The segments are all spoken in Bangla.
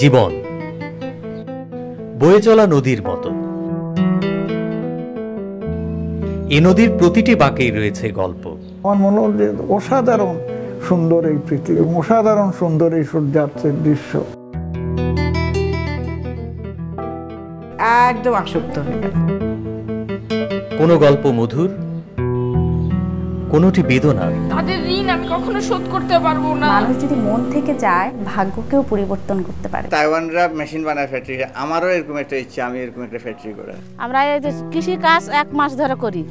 জীবন। বয়ে চলা নদীর মতো। এ নদীর প্রতিটি বাঁকেই রয়েছে গল্প। আমার মনে হল যে অসাধারণ সুন্দর এই পৃথিবী অসাধারণ সুন্দর এই সূর্যাস্তের দৃশ্য। একদম আসক্ত হয়ে গেল কোনো গল্প মধুর কোনোটি বেদনার তাদের ঋণ আমি কখনো শোধ করতে পারব না। মানুষ যদি মন থেকে চায় ভাগ্যকেও পরিবর্তন করতে পারে। তাইওয়ানরা মেশিন বানায় ফ্যাক্টরি আমারও এরকম একটা ইচ্ছা আমি এরকম একটা ফ্যাক্টরি করার আমরা এই যে কৃষি কাজ এক মাস ধরে করি।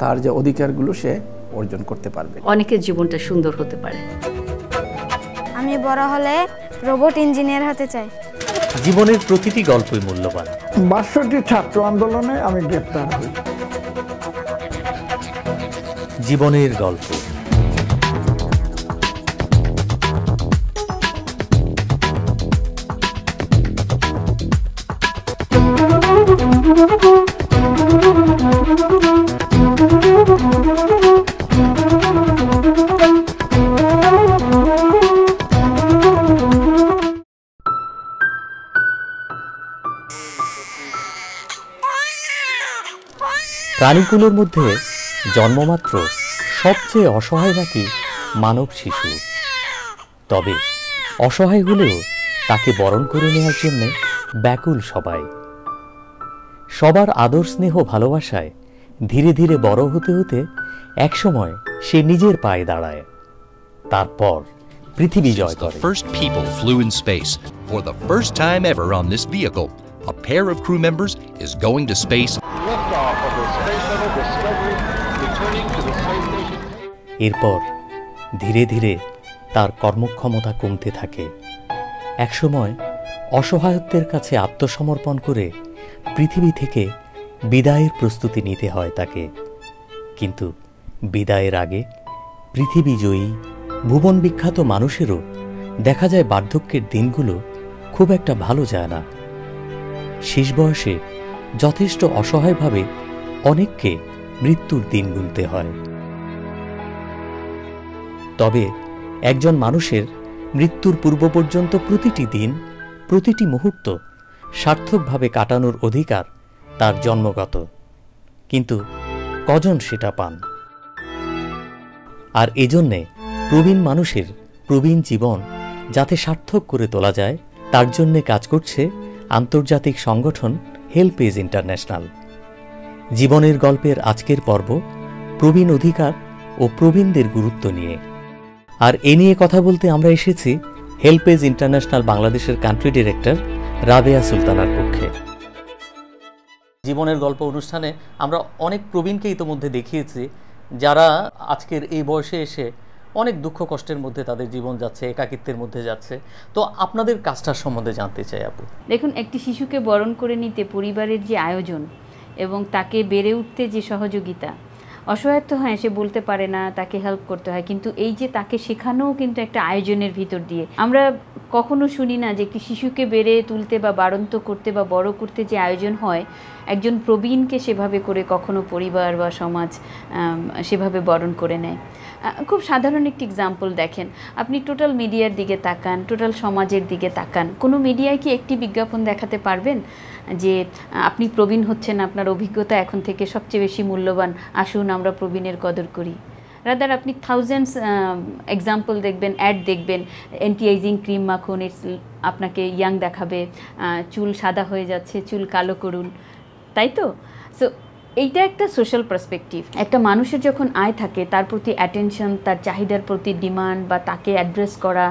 তার যে অধিকারগুলো সে অর্জন করতে পারবে। অনেকের জীবনটা সুন্দর হতে পারে। আমি বড় হলে রোবট ইঞ্জিনিয়ার হতে চাই। জীবনের প্রতিটি গল্পই মূল্যবান। বাষট্টি ছাত্র আন্দোলনে আমি গ্রেপ্তার হই। জীবনের গল্প। প্রাণীকুলের মধ্যে জন্মমাত্র সবচেয়ে অসহায় নাকি মানব শিশু। তবে অসহায় হলেও তাকে বরণ করে নেওয়ার জন্য ব্যাকুল সবাই। সবার আদর স্নেহ ভালোবাসায় ধীরে ধীরে বড় হতে হতে একসময় সে নিজের পায়ে দাঁড়ায়। তারপর পৃথিবী জয় করে। First people flew in space. For the first time ever on this vehicle, a pair of crew members is going to space. এরপর ধীরে ধীরে তার কর্মক্ষমতা কমতে থাকে। একসময় অসহায়ত্বের কাছে আত্মসমর্পণ করে পৃথিবী থেকে বিদায়ের প্রস্তুতি নিতে হয় তাকে। কিন্তু বিদায়ের আগে পৃথিবী জয়ী ভুবন বিখ্যাত মানুষেরও দেখা যায় বার্ধক্যের দিনগুলো খুব একটা ভালো যায় না। শেষ বয়সে যথেষ্ট অসহায়ভাবে অনেককে মৃত্যুর দিন গুনতে হয়। তবে একজন মানুষের মৃত্যুর পূর্ব পর্যন্ত প্রতিটি দিন, প্রতিটি মুহূর্ত সার্থকভাবে কাটানোর অধিকার তার জন্মগত। কিন্তু কজন সেটা পান? আর এজন্যে প্রবীণ মানুষের প্রবীণ জীবন যাতে সার্থক করে তোলা যায়, তার জন্যে কাজ করছে আন্তর্জাতিক সংগঠন হেল্পেজ ইন্টারন্যাশনাল। জীবনের গল্পের আজকের পর্ব প্রবীণ অধিকার ও প্রবীণদের গুরুত্ব নিয়ে। আর এ নিয়ে কথা বলতে আমরা এসেছি হেল্পেজ ইন্টারন্যাশনাল বাংলাদেশের কান্ট্রি ডিরেক্টর রাবেয়া সুলতানার পক্ষে। জীবনের গল্প অনুষ্ঠানে আমরা অনেক প্রবীণকে ইতোমধ্যে দেখিয়েছি যারা আজকের এই বয়সে এসে অনেক দুঃখ কষ্টের মধ্যে তাদের জীবন যাচ্ছে একাকিত্বের মধ্যে যাচ্ছে। তো আপনাদের কাজটার সম্বন্ধে জানতে চাই আপু। দেখুন একটি শিশুকে বরণ করে নিতে পরিবারের যে আয়োজন এবং তাকে বেড়ে উঠতে যে সহযোগিতা অসহায়ত্ব হয়, সে বলতে পারে না, তাকে হেল্প করতে হয়। কিন্তু এই যে তাকে শেখানোও কিন্তু একটা আয়োজনের ভিতর দিয়ে। আমরা কখনো শুনি না যে শিশুকে বেড়ে তুলতে বা বাড়ন্ত করতে বা বড় করতে যে আয়োজন হয়, একজন প্রবীণকে সেভাবে করে কখনো পরিবার বা সমাজ সেভাবে বরণ করে নেয়। খুব সাধারণ একটি এক্সাম্পল দেখেন। আপনি টোটাল মিডিয়ার দিকে তাকান টোটাল সমাজের দিকে তাকান। কোনো মিডিয়ায় কি একটি বিজ্ঞাপন দেখাতে পারবেন? যে, আপনি প্রবীণ হচ্ছেন, আপনার অভিজ্ঞতা এখন থেকে সবচেয়ে বেশি মূল্যবান। আসুন, আমরা প্রবীণের কদর করি। রাদার, আপনি থাউজেন্ডস এক্সাম্পল দেখবেন অ্যাড দেখবেন। অ্যান্টিআইজিং ক্রিম মাখুন ইটস আপনাকে ইয়াং দেখাবে। চুল সাদা হয়ে যাচ্ছে, চুল কালো করুন। তাই তো? সো এইটা একটা সোশ্যাল পার্সপেক্টিভ একটা মানুষের যখন আয় থাকে, তার প্রতি অ্যাটেনশন তার চাহিদার প্রতি ডিমান্ড বা তাকে অ্যাড্রেস করা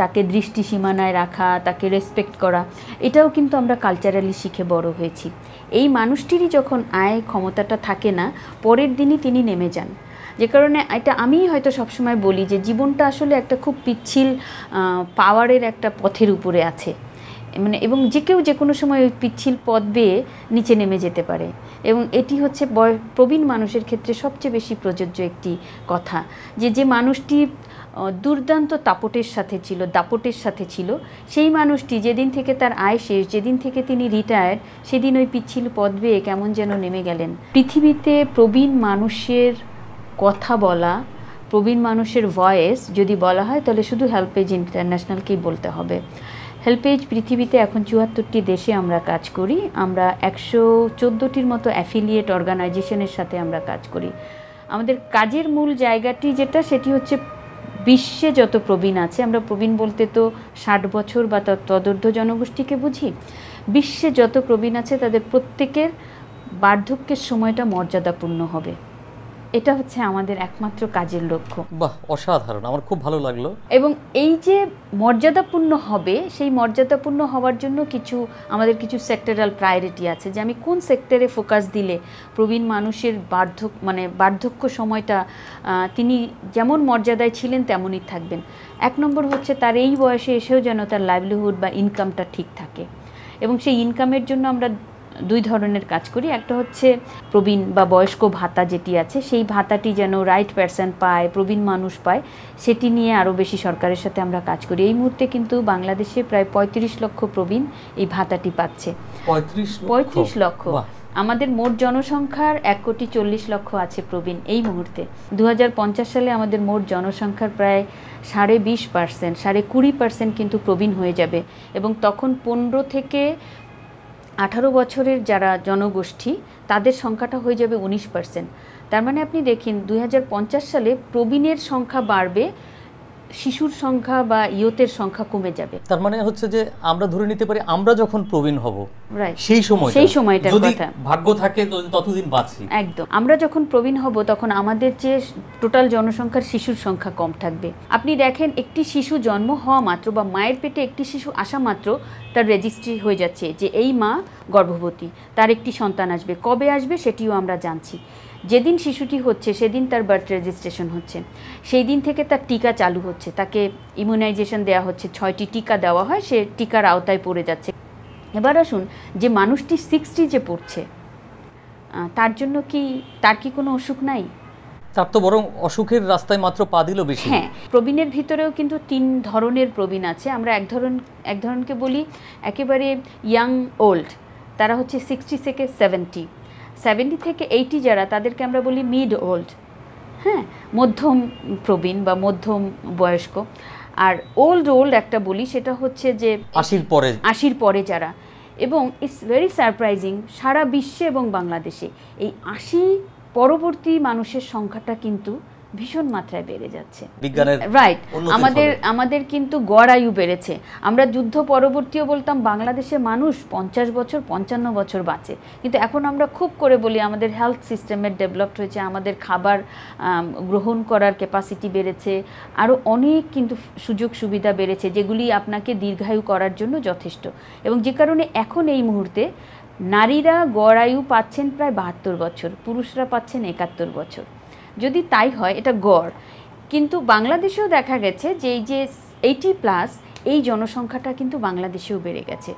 তাকে দৃষ্টি সীমানায় রাখা, তাকে রেসপেক্ট করা, এটাও কিন্তু আমরা কালচারালি শিখে বড় হয়েছি। এই মানুষটিরই যখন আয় ক্ষমতাটা থাকে না, পরের দিনই তিনি নেমে যান। যে কারণে এটা আমি হয়তো সবসময় বলি যে জীবনটা আসলে একটা খুব পিচ্ছিল পাওয়ারের একটা পথের উপরে আছে। মানে এবং যে কেউ যে কোনো সময় ওই পিচ্ছিল পথ বেয়ে নিচে নেমে যেতে পারে। এবং এটি হচ্ছে প্রবীণ মানুষের ক্ষেত্রে সবচেয়ে বেশি প্রযোজ্য একটি কথা। যে যে মানুষটি দুর্দান্ত তাপটের সাথে ছিল, দাপটের সাথে ছিল, সেই মানুষটি যেদিন থেকে তার আয় শেষ, যেদিন থেকে তিনি রিটায়ার্ড সেদিন ওই পিচ্ছিল পদ বেয়ে কেমন যেন নেমে গেলেন। পৃথিবীতে প্রবীণ মানুষের কথা বলা, প্রবীণ মানুষের ভয়েস যদি বলা হয়, তাহলে শুধু হেল্পেজ ইন্টারন্যাশনালকেই বলতে হবে। হেল্পেজ পৃথিবীতে এখন চুয়াত্তরটি দেশে আমরা কাজ করি। আমরা একশো চোদ্দোটির মতো অ্যাফিলিয়েট অর্গানাইজেশনের সাথে আমরা কাজ করি। আমাদের কাজের মূল জায়গাটি যেটা, সেটি হচ্ছে বিশ্বে যত প্রবীণ আছে, আমরা প্রবীণ বলতে তো ষাট বছর বা তদূর্ধ্ব জনগোষ্ঠীকে বুঝি। বিশ্বে যত প্রবীণ আছে, তাদের প্রত্যেকের বার্ধক্যের সময়টা মর্যাদাপূর্ণ হবে। এটা হচ্ছে আমাদের একমাত্র কাজের লক্ষ্য। বাহ অসাধারণ আমার খুব ভালো লাগল। এবং এই যে মর্যাদাপূর্ণ হবে সেই মর্যাদাপূর্ণ হওয়ার জন্য কিছু আমাদের কিছু সেক্টরাল প্রায়োরিটি আছে যে আমি কোন সেক্টরে ফোকাস দিলে প্রবীণ মানুষের বার্ধক্য মানে বার্ধক্য সময়টা তিনি যেমন মর্যাদায় ছিলেন তেমনই থাকবেন। এক নম্বর হচ্ছে তার এই বয়সে এসেও যেন তার লাইভলিহুড বা ইনকামটা ঠিক থাকে। এবং সেই ইনকামের জন্য আমরা দুই ধরনের কাজ করি। একটা হচ্ছে প্রবীণ বা বয়স্ক ভাতা যেটি আছে সেই ভাতাটি যেন রাইট পারসন পায় প্রবীণ মানুষ পায় সেটি নিয়ে আরও বেশি সরকারের সাথে আমরা কাজ করি। এই মুহূর্তে কিন্তু বাংলাদেশে প্রায় পঁয়ত্রিশ লক্ষ প্রবীণ এই ভাতাটি পাচ্ছে। পঁয়ত্রিশ লক্ষ? আমাদের মোট জনসংখ্যার এক কোটি চল্লিশ লক্ষ আছে প্রবীণ এই মুহূর্তে। দু হাজার পঞ্চাশ সালে আমাদের মোট জনসংখ্যার প্রায় সাড়ে বিশ পার্সেন্ট সাড়ে কুড়ি পার্সেন্ট কিন্তু প্রবীণ হয়ে যাবে। এবং তখন পনেরো থেকে আঠারো বছরের যারা জনগোষ্ঠী, তাদের সংখ্যাটা হয়ে যাবে উনিশ পার্সেন্ট তার মানে আপনি দেখেন দুই হাজার পঞ্চাশ সালে প্রবীণের সংখ্যা বাড়বে শিশুর সংখ্যা বা ইয়তের সংখ্যা কমে যাবে। তার মানে হচ্ছে যে আমরা ধরে নিতে পারি আমরা যখন প্রবীণ হব সেই সময় সেই সময়টার যদি কথা। ভাগ্য থাকে ততদিন বাঁচি। একদম। আমরা যখন প্রবীণ হব তখন আমাদের যে টোটাল জনসংখ্যার শিশুর সংখ্যা কম থাকবে। আপনি দেখেন একটি শিশু জন্ম হওয়া মাত্র বা মায়ের পেটে একটি শিশু আসা মাত্র তার রেজিস্ট্রি হয়ে যাচ্ছে যে এই মা গর্ভবতী তার একটি সন্তান আসবে। কবে আসবে সেটিও আমরা জানছি। যেদিন শিশুটি হচ্ছে সেদিন তার বার্থ রেজিস্ট্রেশন হচ্ছে। সেই দিন থেকে তার টিকা চালু হচ্ছে। তাকে ইমিউনাইজেশন দেওয়া হচ্ছে। ছয়টি টিকা দেওয়া হয় সে টিকার আওতায় পড়ে যাচ্ছে। এবার আসুন যে মানুষটি সিক্সটি যে পড়ছে তার জন্য কি তার কি কোনো অসুখ নাই? তার তো বরং অসুখের রাস্তায় মাত্র পা দিল বেশি। হ্যাঁ প্রবীণের ভিতরেও কিন্তু তিন ধরনের প্রবীণ আছে। আমরা এক ধরন এক ধরনকে বলি একেবারে ইয়াং ওল্ড তারা হচ্ছে সিক্সটি থেকে সেভেন্টি সেভেন্টি থেকে এইটি যারা তাদেরকে আমরা বলি মিড ওল্ড হ্যাঁ? মধ্যম প্রবীণ বা মধ্যম বয়স্ক। আর ওল্ড ওল্ড একটা বলি সেটা হচ্ছে যে আশির পরে। আশির পরে যারা। এবং ইটস ভেরি সারপ্রাইজিং সারা বিশ্বে এবং বাংলাদেশে এই আশি পরবর্তী মানুষের সংখ্যাটা কিন্তু ভীষণ মাত্রায় বেড়ে যাচ্ছে। বিজ্ঞানের রাইট আমাদের আমাদের কিন্তু গড় আয়ু বেড়েছে। আমরা যুদ্ধ পরবর্তীও বলতাম বাংলাদেশে মানুষ পঞ্চাশ বছর পঞ্চান্ন বছর বাঁচে। কিন্তু এখন আমরা খুব করে বলি আমাদের হেলথ সিস্টেমের ডেভেলপড হয়েছে আমাদের খাবার গ্রহণ করার ক্যাপাসিটি বেড়েছে। আরও অনেক কিন্তু সুযোগ সুবিধা বেড়েছে যেগুলি আপনাকে দীর্ঘায়ু করার জন্য যথেষ্ট। এবং যে কারণে এখন এই মুহূর্তে নারীরা গড় আয়ু পাচ্ছেন প্রায় বাহাত্তর বছর পুরুষরা পাচ্ছেন একাত্তর বছর। যদি তাই হয়, এটা গড়। কিন্তু বাংলাদেশেও দেখা গেছে যে এই যে এইটি প্লাস এই জনসংখ্যাটা কিন্তু বাংলাদেশেও বেড়ে গেছে।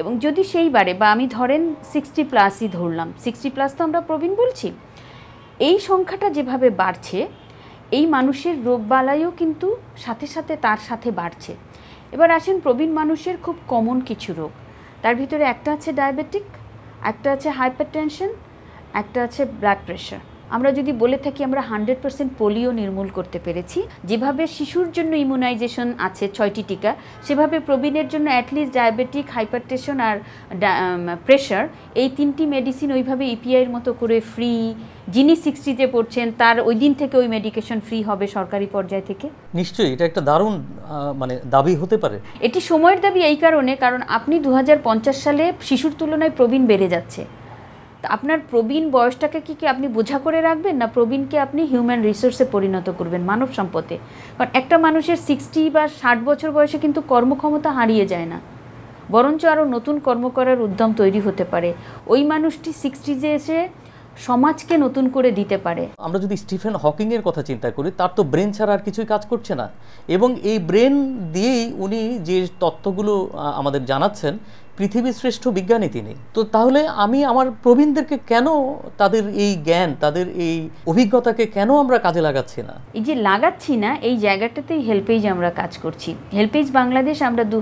এবং যদি সেই বারে বা আমি ধরেন সিক্সটি প্লাসই ধরলাম সিক্সটি প্লাস তো আমরা প্রবীণ বলছি, এই সংখ্যাটা যেভাবে বাড়ছে, এই মানুষের রোগবালাইও কিন্তু সাথে সাথে তার সাথে বাড়ছে। এবার আসেন প্রবীণ মানুষের খুব কমন কিছু রোগ। তার ভিতরে একটা আছে ডায়াবেটিক একটা আছে হাইপারটেনশন একটা আছে ব্লাড প্রেশার আমরা যদি বলে থাকি আমরা হান্ড্রেড পার্সেন্ট পোলিও নির্মূল করতে পেরেছি। যেভাবে শিশুর জন্য ইমিউনাইজেশন আছে ছয়টি টিকা সেভাবে প্রবীণের জন্য অ্যাটলিস্ট ডায়াবেটিক হাইপারটেনশন আর প্রেশার এই তিনটি মেডিসিন ওইভাবে ইপিআইয়ের মতো করে ফ্রি যিনি সিক্সটিতে পড়ছেন তার ওই দিন থেকে ওই মেডিকেশন ফ্রি হবে সরকারি পর্যায় থেকে। নিশ্চয়ই এটা একটা দারুণ মানে দাবি হতে পারে। এটি সময়ের দাবি এই কারণে কারণ আপনি দু হাজার পঞ্চাশ সালে শিশুর তুলনায় প্রবীণ বেড়ে যাচ্ছে। আপনার প্রবীণ বয়সটাকে কি কি আপনি বোঝা করে রাখবেন না প্রবীণকে আপনি হিউম্যান রিসোর্সে পরিণত করবেন, মানব সম্পদে? কারণ একটা মানুষের সিক্সটি বা ষাট বছর বয়সে কিন্তু কর্মক্ষমতা হারিয়ে যায় না। বরঞ্চ আরও নতুন কর্ম করার উদ্যম তৈরি হতে পারে। ওই মানুষটি সিক্সটিজে এসে সমাজকে নতুন করে দিতে পারে। আমরা যদি স্টিফেন হকিংয়ের কথা চিন্তা করি, তার তো ব্রেন ছাড়া আর কিছুই কাজ করছে না। এবং এই ব্রেন দিয়েই উনি যে তত্ত্বগুলো আমাদের জানাচ্ছেন পৃথিবীর শ্রেষ্ঠ বিজ্ঞানী তিনি। তো তাহলে আমি আমার প্রবীণদেরকে কেন তাদের এই জ্ঞান, তাদের এই অভিজ্ঞতাকে কেন আমরা কাজে লাগাচ্ছি না? এই যে লাগাচ্ছি না, এই জায়গাটাতেই হেল্পেজ আমরা কাজ করছি। হেল্পেজ বাংলাদেশ আমরা দু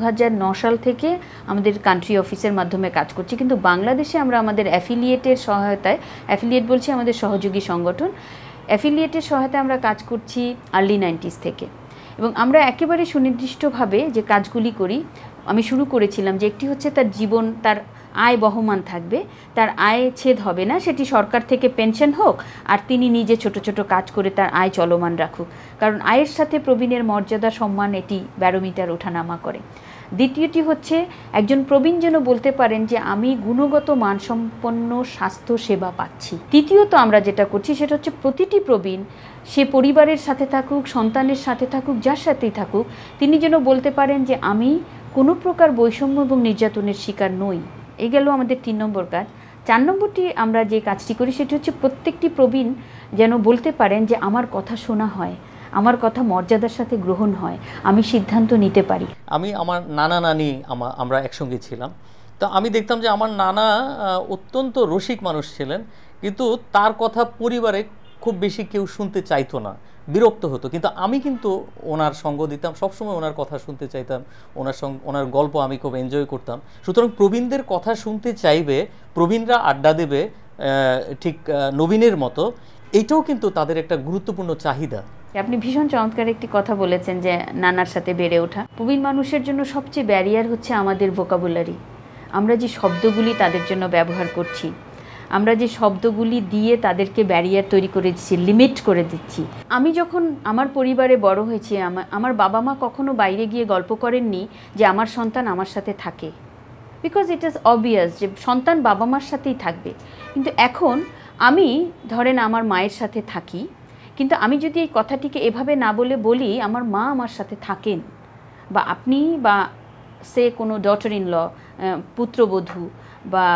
সাল থেকে আমাদের কান্ট্রি অফিসের মাধ্যমে কাজ করছি। কিন্তু বাংলাদেশে আমরা আমাদের অ্যাফিলিয়েটের সহায়তায় অ্যাফিলিয়েট বলছি আমাদের সহযোগী সংগঠন অ্যাফিলিয়েটের সহায়তায় আমরা কাজ করছি আর্লি নাইনটিস থেকে। এবং আমরা একেবারে সুনির্দিষ্টভাবে যে কাজগুলি করি আমি শুরু করেছিলাম যে একটি হচ্ছে তার জীবন, তার আয় বহমান থাকবে, তার আয় ছেদ হবে না, সেটি সরকার থেকে পেনশন হোক, আর তিনি নিজে ছোট ছোট কাজ করে তার আয় চলমান রাখুক। কারণ আয়ের সাথে প্রবীণের মর্যাদা, সম্মান এটি ব্যারোমিটার ওঠানামা করে। দ্বিতীয়টি হচ্ছে, একজন প্রবীণ যেন বলতে পারেন যে, আমি গুণগত মানসম্পন্ন স্বাস্থ্য সেবা পাচ্ছি। তৃতীয়ত আমরা যেটা করছি, সেটা হচ্ছে প্রতিটি প্রবীণ সে পরিবারের সাথে থাকুক, সন্তানের সাথে থাকুক, যার সাথেই থাকুক, তিনি যেন বলতে পারেন যে, আমি কোনো প্রকার বৈষম্য এবং নির্যাতনের শিকার নই। এই গেল আমাদের তিন নম্বর কাজ। চার নম্বরটি আমরা যে কাজটি করি সেটি হচ্ছে প্রত্যেকটি প্রবীণ যেন বলতে পারেন যে আমার কথা শোনা হয়, আমার কথা মর্যাদার সাথে গ্রহণ হয়, আমি সিদ্ধান্ত নিতে পারি। আমি আমার নানা নানি আমা- আমরা একসঙ্গে ছিলাম। তো আমি দেখতাম যে আমার নানা অত্যন্ত রসিক মানুষ ছিলেন, কিন্তু তার কথা পরিবারে খুব বেশি কেউ শুনতে চাইতো না, বিরক্ত হতো। কিন্তু আমি কিন্তু ওনার সঙ্গ দিতাম, সবসময় ওনার কথা শুনতে চাইতাম, ওনার সঙ্গ ওনার গল্প আমি খুব এনজয় করতাম। সুতরাং প্রবীণদের কথা শুনতে চাইবে, প্রবীণরা আড্ডা দেবে ঠিক নবীনের মতো এইটাও কিন্তু তাদের একটা গুরুত্বপূর্ণ চাহিদা। আপনি ভীষণ চমৎকার একটি কথা বলেছেন যে নানার সাথে বেড়ে ওঠা। প্রবীণ মানুষের জন্য সবচেয়ে ব্যারিয়ার হচ্ছে আমাদের ভোকাবুলারি আমরা যে শব্দগুলি তাদের জন্য ব্যবহার করছি আমরা যে শব্দগুলি দিয়ে তাদেরকে ব্যারিয়ার তৈরি করে দিচ্ছি লিমিট করে দিচ্ছি। আমি যখন আমার পরিবারে বড় হয়েছি আমার বাবা মা কখনো বাইরে গিয়ে গল্প করেননি যে আমার সন্তান আমার সাথে থাকে। বিকজ ইট ইজ অবভিয়াস যে সন্তান বাবা মার সাথেই থাকবে। কিন্তু এখন আমি, ধরেন আমার মায়ের সাথে থাকি, কিন্তু আমি যদি এই কথাটিকে এভাবে না বলে বলি, আমার মা আমার সাথে থাকেন। বা আপনি বা সে কোনো ডটার ইন ল পুত্রবধূ বা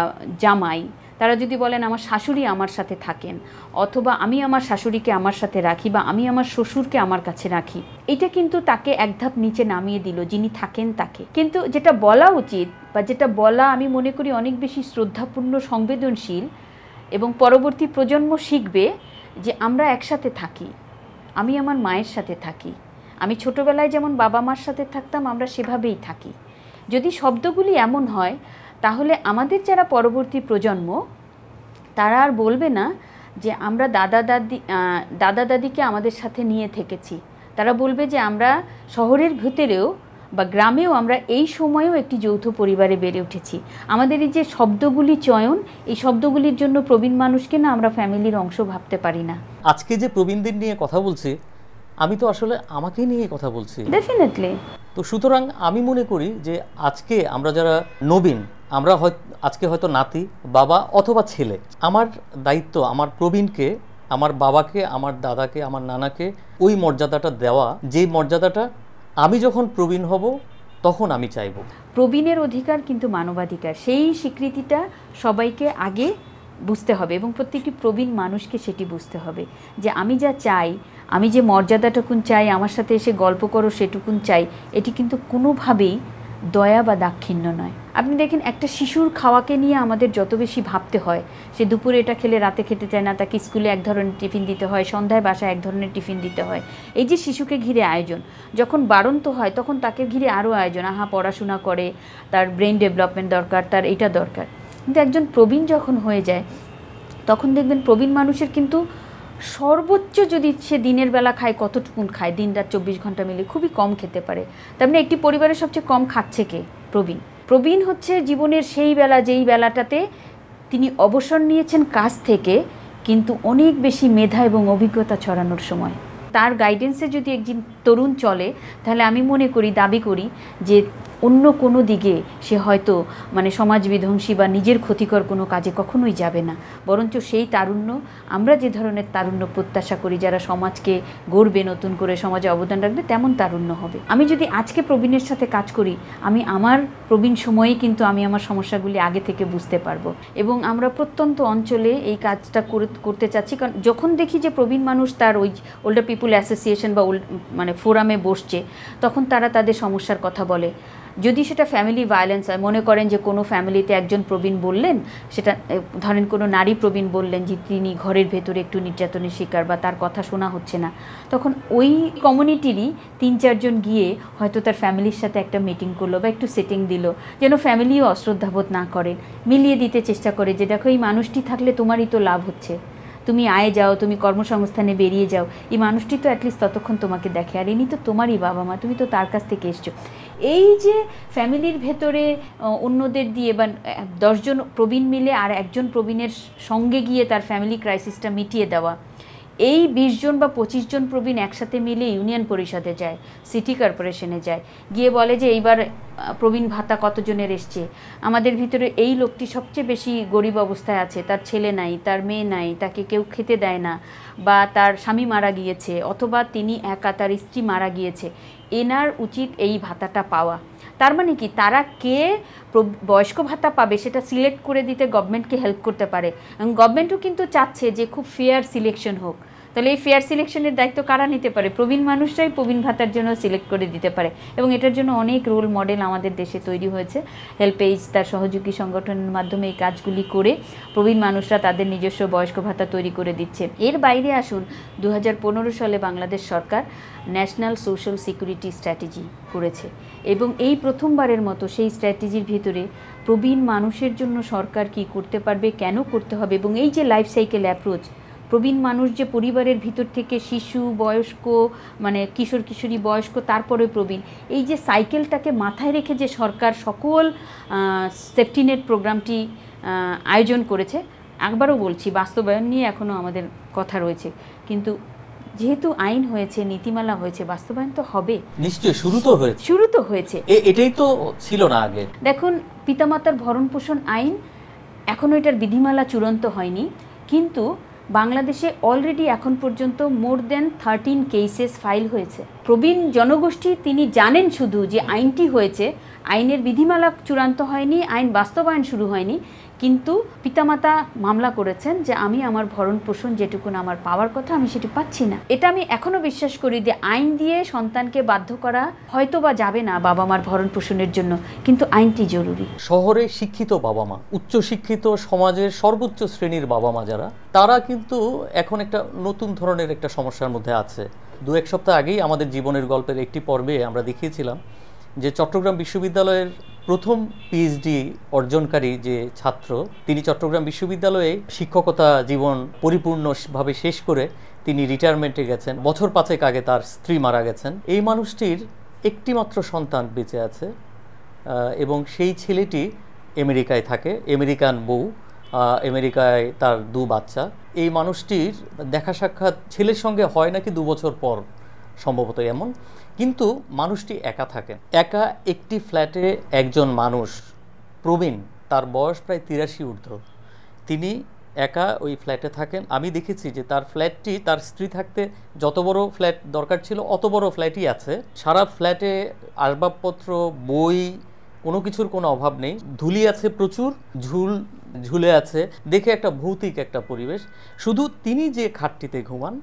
জামাই তারা যদি বলেন, আমার শাশুড়ি আমার সাথে থাকেন, অথবা আমি আমার শাশুড়িকে আমার সাথে রাখি বা আমি আমার শ্বশুরকে আমার কাছে রাখি। এটা কিন্তু তাকে এক ধাপ নিচে নামিয়ে দিল, যিনি থাকেন তাকে। কিন্তু যেটা বলা উচিত বা যেটা বলা আমি মনে করি অনেক বেশি শ্রদ্ধাপূর্ণ, সংবেদনশীল এবং পরবর্তী প্রজন্ম শিখবে যে আমরা একসাথে থাকি, আমি আমার মায়ের সাথে থাকি, আমি ছোটবেলায় যেমন বাবা মার সাথে থাকতাম, আমরা সেভাবেই থাকি। যদি শব্দগুলি এমন হয় তাহলে আমাদের যারা পরবর্তী প্রজন্ম তারা আর বলবে না যে আমরা দাদা দাদি দাদা দাদিকে আমাদের সাথে নিয়ে থেকেছি। তারা বলবে যে আমরা শহরের ভেতরেও বা গ্রামেও আমরা এই সময়েও একটি যৌথ পরিবারে বেড়ে উঠেছি। আমাদের এই যে শব্দগুলি চয়ন এই শব্দগুলির জন্য প্রবীণ মানুষকে না আমরা ফ্যামিলির অংশ ভাবতে পারি না। আজকে যে প্রবীণদের নিয়ে কথা বলছি আমি তো আসলে আমাকে নিয়ে কথা বলছি। ডেফিনেটলি তো সুতরাং আমি মনে করি যে আজকে আমরা যারা নবীন আমরা আজকে হয়তো নাতি, বাবা অথবা ছেলে। আমার দায়িত্ব আমার প্রবীণকে, আমার বাবাকে, আমার দাদাকে, আমার নানাকে ওই মর্যাদাটা দেওয়া। যেই মর্যাদাটা আমি যখন প্রবীণ হব, তখন আমি চাইব। প্রবীণের অধিকার কিন্তু মানবাধিকার। সেই স্বীকৃতিটা সবাইকে আগে বুঝতে হবে এবং প্রত্যেকটি প্রবীণ মানুষকে সেটি বুঝতে হবে যে আমি যা চাই, আমি যে মর্যাদাটুকুন চাই, আমার সাথে এসে গল্প করো সেটুকুন চাই, এটি কিন্তু কোনোভাবেই দয়া বা দাক্ষিণ্য নয়। আপনি দেখেন, একটা শিশুর খাওয়াকে নিয়ে আমাদের যত বেশি ভাবতে হয়, সে দুপুরে এটা খেলে, রাতে খেতে চায় না, তাকে স্কুলে এক ধরনের টিফিন দিতে হয়, সন্ধ্যায় বাসায় এক ধরনের টিফিন দিতে হয়। এই যে শিশুকে ঘিরে আয়োজন, যখন বাড়ন্ত হয়, তখন তাকে ঘিরে আরও আয়োজন, আহা, পড়াশোনা করে, তার ব্রেন ডেভেলপমেন্ট দরকার, তার এটা দরকার। কিন্তু একজন প্রবীণ যখন হয়ে যায়, তখন দেখবেন প্রবীণ মানুষের কিন্তু সর্বোচ্চ যদি সে দিনের বেলা খায়, কতটুকুন খায় দিন রাত চব্বিশ ঘণ্টা মিলে খুবই কম খেতে পারে। তার মানে একটি পরিবারের সবচেয়ে কম খাচ্ছে কে? প্রবীণ। প্রবীণ হচ্ছে জীবনের সেই বেলা, যেই বেলাটাতে তিনি অবসর নিয়েছেন কাজ থেকে, কিন্তু অনেক বেশি মেধা এবং অভিজ্ঞতা ছড়ানোর সময়। তার গাইডেন্সে যদি একজন তরুণ চলে, তাহলে আমি মনে করি, দাবি করি যে অন্য কোনো দিকে সে হয়তো মানে সমাজ বিধ্বংসী বা নিজের ক্ষতিকর কোনো কাজে কখনোই যাবে না। বরঞ্চ সেই তারুণ্য, আমরা যে ধরনের তারুণ্য প্রত্যাশা করি, যারা সমাজকে গড়বে, নতুন করে সমাজে অবদান রাখবে, তেমন তারুণ্য হবে। আমি যদি আজকে প্রবীণের সাথে কাজ করি, আমি আমার প্রবীণ সময়েই কিন্তু আমি আমার সমস্যাগুলি আগে থেকে বুঝতে পারব। এবং আমরা প্রত্যন্ত অঞ্চলে এই কাজটা করতে চাচ্ছি, কারণ যখন দেখি যে প্রবীণ মানুষ তার ওই ওল্ডার পিপুল অ্যাসোসিয়েশন বা মানে ফোরামে বসছে, তখন তারা তাদের সমস্যার কথা বলে। যদি সেটা ফ্যামিলি ভায়োলেন্স হয়, মনে করেন যে কোনো ফ্যামিলিতে একজন প্রবীণ বললেন, সেটা ধরেন কোনো নারী প্রবীণ বললেন যে তিনি ঘরের ভেতরে একটু নির্যাতনের শিকার বা তার কথা শোনা হচ্ছে না, তখন ওই কমিউনিটিরই তিন চারজন গিয়ে হয়তো তার ফ্যামিলির সাথে একটা মিটিং করল বা একটু সেটিং দিল, যেন ফ্যামিলিও অশ্রদ্ধাবোধ না করেন মিলিয়ে দিতে চেষ্টা করে যে দেখো এই মানুষটি থাকলে তোমারই তো লাভ হচ্ছে, তুমি আয়ে যাও, তুমি কর্মসংস্থানে বেরিয়ে যাও, এই মানুষটি তো অ্যাটলিস্ট ততক্ষণ তোমাকে দেখে আর ইনি তো তোমারই বাবা মা, তুমি তো তার কাছ থেকে এসছো। এই যে ফ্যামিলির ভেতরে অন্যদের দিয়ে বা দশজন প্রবীণ মিলে আর একজন প্রবীণের সঙ্গে গিয়ে তার ফ্যামিলি ক্রাইসিসটা মিটিয়ে দেওয়া, এই বিশ জন বা পঁচিশ জন প্রবীণ একসাথে মিলে ইউনিয়ন পরিষদে যায় সিটি কর্পোরেশনে যায়। গিয়ে বলে যে এইবার প্রবীণ ভাতা কতজনের এসছে? আমাদের ভিতরে এই লোকটি সবচেয়ে বেশি গরিব অবস্থায় আছে, তার ছেলে নাই, তার মেয়ে নাই, তাকে কেউ খেতে দেয় না বা তার স্বামী মারা গিয়েছে অথবা তিনি একা তার স্ত্রী মারা গিয়েছে। এনার উচিত এই ভাতাটা পাওয়া। তার মানে কি? তারা কে বয়স্ক ভাতা পাবে সেটা সিলেক্ট করে দিতে গভর্নমেন্টকে হেল্প করতে পারে। এবং গভর্নমেন্টও কিন্তু চাচ্ছে যে খুব ফেয়ার সিলেকশন হোক। তাহলে এই ফেয়ার সিলেকশনের দায়িত্ব কারা নিতে পারে? প্রবীণ মানুষরাই প্রবীণ ভাতার জন্য সিলেক্ট করে দিতে পারে। এবং এটার জন্য অনেক রোল মডেল আমাদের দেশে তৈরি হয়েছে। হেল্পেজ তার সহযোগী সংগঠনের মাধ্যমে এই কাজগুলি করে প্রবীণ মানুষরা তাদের নিজস্ব বয়স্ক ভাতা তৈরি করে দিচ্ছে। এর বাইরে আসুন দু হাজার পনেরো সালে বাংলাদেশ সরকার ন্যাশনাল সোশ্যাল সিকিউরিটি স্ট্র্যাটেজি করেছে। এবং এই প্রথমবারের মতো সেই স্ট্র্যাটেজির ভিতরে প্রবীণ মানুষের জন্য সরকার কি করতে পারবে, কেন করতে হবে এবং এই যে লাইফ সাইকেল অ্যাপ্রোচ প্রবীণ মানুষ যে পরিবারের ভিতর থেকে শিশু বয়স্ক মানে কিশোর কিশোরী বয়স্ক তারপরে প্রবীণ এই যে সাইকেলটাকে মাথায় রেখে যে সরকার সকল সেফটিনেট প্রোগ্রামটি আয়োজন করেছে একবারও বলছি বাস্তবায়ন নিয়ে এখনও আমাদের কথা রয়েছে। কিন্তু যেহেতু আইন হয়েছে নীতিমালা হয়েছে বাস্তবায়ন তো হবে। নিশ্চয়ই শুরু তো হয়েছে। শুরু তো হয়েছে। এটাই তো ছিল না আগে। দেখুন পিতামাতার ভরণ পোষণ আইন এখনও এটার বিধিমালা চূড়ান্ত হয়নি। কিন্তু বাংলাদেশে অলরেডি এখন পর্যন্ত more than thirteen cases file হয়েছে। প্রবীণ জনগোষ্ঠী তিনি জানেন শুধু যে আইনটি হয়েছে, আইনের বিধিমালা চূড়ান্ত হয়নি, আইন বাস্তবায়ন শুরু হয়নি। কিন্তু পিতামাতা মামলা করেছেন যে আমি আমার ভরণ পোষণ যেটুকুন আমার পাওয়ার কথা আমি সেটি পাচ্ছি না। এটা আমি এখনও বিশ্বাস করি যে আইন দিয়ে সন্তানকে বাধ্য করা হয়তো বা যাবে না বাবা মার ভরণ পোষণের জন্য, কিন্তু আইনটি জরুরি। শহরে শিক্ষিত বাবা মা উচ্চ শিক্ষিত সমাজের সর্বোচ্চ শ্রেণির বাবা মা যারা, তারা কিন্তু এখন একটা নতুন ধরনের একটা সমস্যার মধ্যে আছে। দু এক সপ্তাহ আগেই আমাদের জীবনের গল্পের একটি পর্বে আমরা দেখিয়েছিলাম যে চট্টগ্রাম বিশ্ববিদ্যালয়ের প্রথম পিএইচডি অর্জনকারী যে ছাত্র, তিনি চট্টগ্রাম বিশ্ববিদ্যালয়ে শিক্ষকতা জীবন পরিপূর্ণভাবে শেষ করে তিনি রিটায়ারমেন্টে গেছেন। বছর পাঁচেক আগে তার স্ত্রী মারা গেছেন। এই মানুষটির একটিমাত্র সন্তান বেঁচে আছে এবং সেই ছেলেটি আমেরিকায় থাকে, আমেরিকান বউ আমেরিকায় তার দু বাচ্চা। এই মানুষটির দেখা সাক্ষাৎ ছেলের সঙ্গে হয় নাকি দু বছর পর? সম্ভবত এমন। কিন্তু মানুষটি একা থাকেন একা একটি ফ্ল্যাটে একজন মানুষ, প্রবীণ, তার বয়স প্রায় তিরাশি ঊর্ধ্ব। তিনি একা ওই ফ্ল্যাটে থাকেন। আমি দেখেছি যে তার ফ্ল্যাটটি, তার স্ত্রী থাকতে যত বড় ফ্ল্যাট দরকার ছিল, অত বড় ফ্ল্যাটই আছে। সারা ফ্ল্যাটে আসবাবপত্র, বই, কোনো কিছুর কোনো অভাব নেই। ধুলি আছে প্রচুর, ঝুল, ঝুলে আছে। দেখে একটা ভৌতিক একটা পরিবেশ। শুধু তিনি যে খাটটিতে ঘুমান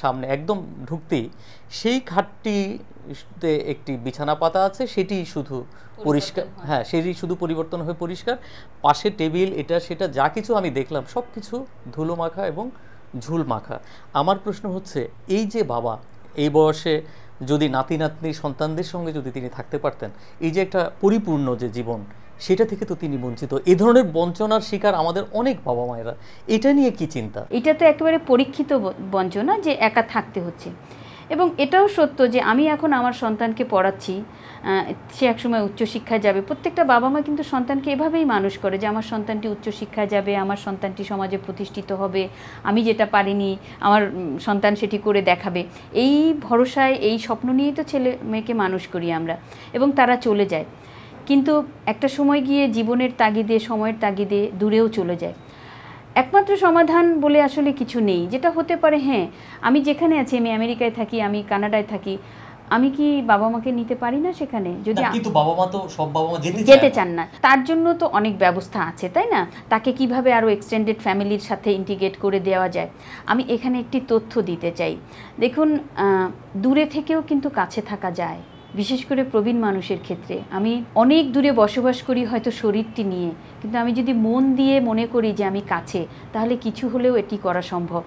সামনে একদম ঢুকতেই সেই খাটটিতে একটি বিছানা পাতা আছে সেটি শুধু পরিষ্কার হ্যাঁ। সেটি শুধু পরিবর্তন হয়ে পরিষ্কার। পাশে টেবিল এটা সেটা যা কিছু আমি দেখলাম সব কিছু ধুলো মাখা এবং ঝুল মাখা। আমার প্রশ্ন হচ্ছে এই যে বাবা এই বয়সে যদি নাতি নাতনি সন্তানদের সঙ্গে যদি তিনি থাকতে পারতেন এই যে একটা পরিপূর্ণ যে জীবন সেটা থেকে তো তিনি বঞ্চিত। এ ধরনের বঞ্চনার শিকার আমাদের অনেক বাবা মায়েরা এটা নিয়ে কি চিন্তা? এটা তো একেবারে পরীক্ষিত বঞ্চনা যে একা থাকতে হচ্ছে। এবং এটাও সত্য যে আমি এখন আমার সন্তানকে পড়াচ্ছি সে একসময় উচ্চশিক্ষায় যাবে। প্রত্যেকটা বাবা মা কিন্তু সন্তানকে এভাবেই মানুষ করে যে, আমার সন্তানটি উচ্চশিক্ষায় যাবে, আমার সন্তানটি সমাজে প্রতিষ্ঠিত হবে, আমি যেটা পারিনি, আমার সন্তান সেটি করে দেখাবে। এই ভরসায়, এই স্বপ্ন নিয়েই তো ছেলে মেয়েকে মানুষ করি আমরা। এবং তারা চলে যায়। কিন্তু একটা সময় গিয়ে জীবনের তাগিদে সময়ের তাগিদে দূরেও চলে যায়। একমাত্র সমাধান বলে আসলে কিছু নেই। যেটা হতে পারে হ্যাঁ আমি যেখানে আছি আমি আমেরিকায় থাকি আমি কানাডায় থাকি আমি কি বাবা মাকে নিতে পারি না সেখানে? যদি কিন্তু বাবা মা তো সব বাবা মা যেতে যেতে চান না। তার জন্য তো অনেক ব্যবস্থা আছে তাই না? তাকে কীভাবে আরও এক্সটেন্ডেড ফ্যামিলির সাথে ইন্টিগ্রেট করে দেওয়া যায়? আমি এখানে একটি তথ্য দিতে চাই। দেখুন দূরে থেকেও কিন্তু কাছে থাকা যায়। বিশেষ করে প্রবীণ মানুষের ক্ষেত্রে। আমি অনেক দূরে বসবাস করি হয়তো শরীরটি নিয়ে, কিন্তু আমি যদি মন দিয়ে মনে করি যে আমি কাছে, তাহলে কিছু হলেও এটি করা সম্ভব।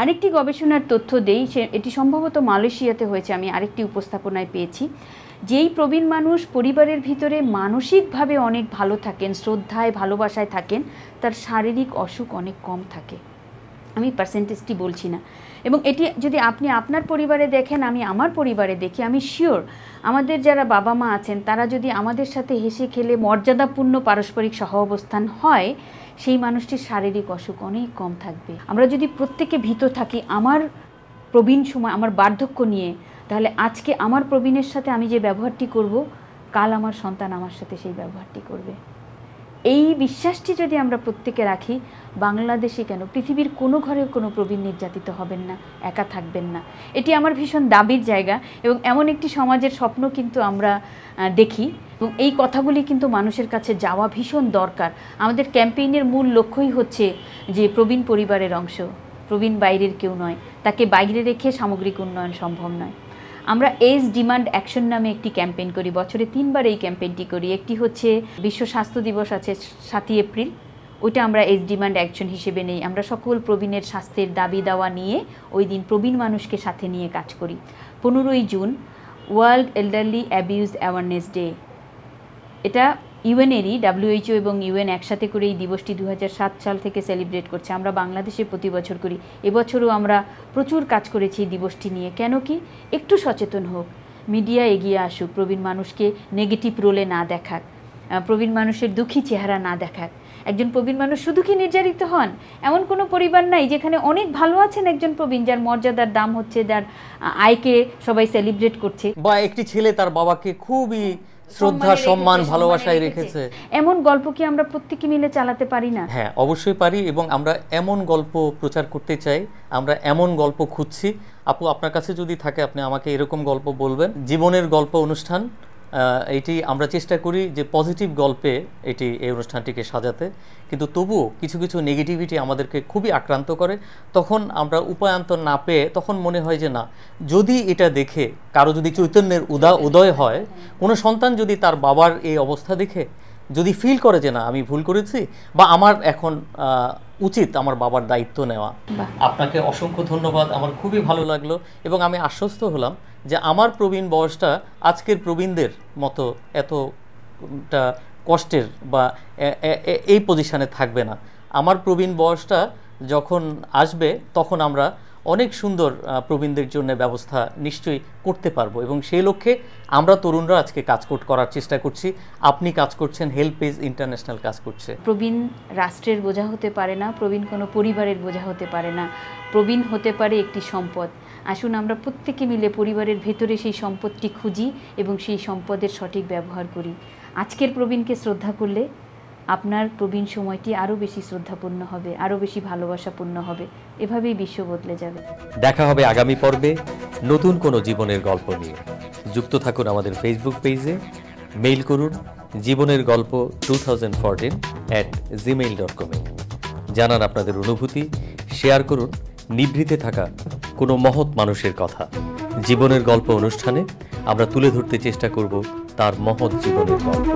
আরেকটি গবেষণার তথ্য দেই, সে এটি সম্ভবত মালয়েশিয়াতে হয়েছে, আমি আরেকটি উপস্থাপনায় পেয়েছি। যেই প্রবীণ মানুষ পরিবারের ভিতরে মানসিকভাবে অনেক ভালো থাকেন, শ্রদ্ধায়, ভালোবাসায় থাকেন, তার শারীরিক অসুখ অনেক কম থাকে। আমি পার্সেন্টেজটি বলছি না। এবং এটি যদি আপনি আপনার পরিবারে দেখেন, আমি আমার পরিবারে দেখি, আমি শিওর আমাদের যারা বাবা মা আছেন, তারা যদি আমাদের সাথে হেসে খেলে মর্যাদাপূর্ণ পারস্পরিক সহ অবস্থান হয়, সেই মানুষটির শারীরিক অসুখ অনেক কম থাকবে। আমরা যদি প্রত্যেকে ভীত থাকি, আমার প্রবীণ সময়, আমার বার্ধক্য নিয়ে, তাহলে আজকে আমার প্রবীণের সাথে আমি যে ব্যবহারটি করব, কাল আমার সন্তান আমার সাথে সেই ব্যবহারটি করবে। এই বিশ্বাসটি যদি আমরা প্রত্যেকে রাখি, বাংলাদেশে কেন? পৃথিবীর কোনো ঘরে কোনো প্রবীণ নির্যাতিত হবেন না, একা থাকবেন না। এটি আমার ভীষণ দাবির জায়গা এবং এমন একটি সমাজের স্বপ্ন কিন্তু আমরা দেখি। এবং এই কথাগুলি কিন্তু মানুষের কাছে যাওয়া ভীষণ দরকার। আমাদের ক্যাম্পেইনের মূল লক্ষ্যই হচ্ছে যে প্রবীণ পরিবারের অংশ, প্রবীণ বাইরের কেউ নয়, তাকে বাইরে রেখে সামগ্রিক উন্নয়ন সম্ভব নয়। আমরা এজ ডিমান্ড অ্যাকশন নামে একটি ক্যাম্পেইন করি। বছরে তিনবার এই ক্যাম্পেইনটি করি। একটি হচ্ছে বিশ্ব স্বাস্থ্য দিবস আছে সাতই এপ্রিল। ওইটা আমরা এজ ডিমান্ড অ্যাকশন হিসেবে নেই। আমরা সকল প্রবীণের স্বাস্থ্যের দাবি দাওয়া নিয়ে ওই দিন প্রবীণ মানুষকে সাথে নিয়ে কাজ করি। পনেরোই June world elderly abuse awareness day এটা ইউএনেরই ডাব্লিউএইচও এবং ইউএন একসাথে করে এই দিবসটি দু হাজার সাত সাল থেকে সেলিব্রেট করছে। আমরা বাংলাদেশে প্রতি বছর করি। এবছরও আমরা প্রচুর কাজ করেছি এই দিবসটি নিয়ে। কেন কি? একটু সচেতন হোক। মিডিয়া এগিয়ে আসুক, প্রবীণ মানুষকে নেগেটিভ রোলে না দেখাক প্রবীণ মানুষের দুঃখী চেহারা না দেখাক। একজন প্রবীণ মানুষ শুধু কি নির্যাতিত হন? এমন কোনো পরিবার নাই যেখানে অনেক ভালো আছেন একজন প্রবীণ, যার মর্যাদার দাম হচ্ছে, যার আয়কে সবাই সেলিব্রেট করছে। বা একটি ছেলে তার বাবাকে খুবই শ্রদ্ধা সম্মান ভালোবাসায় রেখেছে। এমন গল্প কি আমরা প্রত্যেকে মিলে চালাতে পারি না? হ্যাঁ অবশ্যই পারি এবং আমরা এমন গল্প প্রচার করতে চাই আমরা এমন গল্প খুঁজছি। আপু আপনার কাছে যদি থাকে আপনি আমাকে এরকম গল্প বলবেন। জীবনের গল্প অনুষ্ঠান এটি আমরা চেষ্টা করি যে পজিটিভ গল্পে এটি এই অনুষ্ঠানটিকে সাজাতে। কিন্তু তবুও কিছু কিছু নেগেটিভিটি আমাদেরকে খুবই আক্রান্ত করে। তখন আমরা উপায়ান্তর না পেয়ে তখন মনে হয় যে না, যদি এটা দেখে, কারও যদি চৈতন্যের উদা, উদয় হয়, কোনো সন্তান যদি তার বাবার এই অবস্থা দেখে যদি ফিল করে যে না আমি ভুল করেছি বা আমার এখন উচিত আমার বাবার দায়িত্ব নেওয়া। আপনাকে অসংখ্য ধন্যবাদ আমার খুবই ভালো লাগল এবং আমি আশ্বস্ত হলাম যে আমার প্রবীণ বয়সটা আজকের প্রবীণদের মতো এতটা কষ্টের বা এই পজিশানে থাকবে না। আমার প্রবীণ বয়সটা যখন আসবে তখন আমরা অনেক সুন্দর প্রবীণদের জন্য ব্যবস্থা নিশ্চয়ই করতে পারব এবং সেই লক্ষ্যে আমরা তরুণরা আজকে কাজ কর- করার চেষ্টা করছি। আপনি কাজ করছেন হেল্প পেজ ইন্টারন্যাশনাল কাজ করছে। প্রবীণ রাষ্ট্রের বোঝা হতে পারে না, প্রবীণ কোনো পরিবারের বোঝা হতে পারে না। প্রবীণ হতে পারে একটি সম্পদ। আসুন আমরা প্রত্যেকে মিলে পরিবারের ভেতরে সেই সম্পদটি খুঁজি এবং সেই সম্পদের সঠিক ব্যবহার করি। আজকের প্রবীণকে শ্রদ্ধা করলে আপনার প্রবীণ সময়টি আরও বেশি শ্রদ্ধাপূর্ণ হবে, আরও বেশি ভালোবাসাপূর্ণ হবে। এভাবেই বিশ্ব বদলে যাবে। দেখা হবে আগামী পর্বে নতুন কোনো জীবনের গল্প নিয়ে। যুক্ত থাকুন আমাদের ফেসবুক পেজে মেইল করুন জীবনের গল্প two thousand fourteen at Gmail dot কমে জানান আপনাদের অনুভূতি শেয়ার করুন নিভৃতে থাকা কোনো মহৎ মানুষের কথা। জীবনের গল্প অনুষ্ঠানে আমরা তুলে ধরতে চেষ্টা করব তার মহৎ জীবনের গল্প।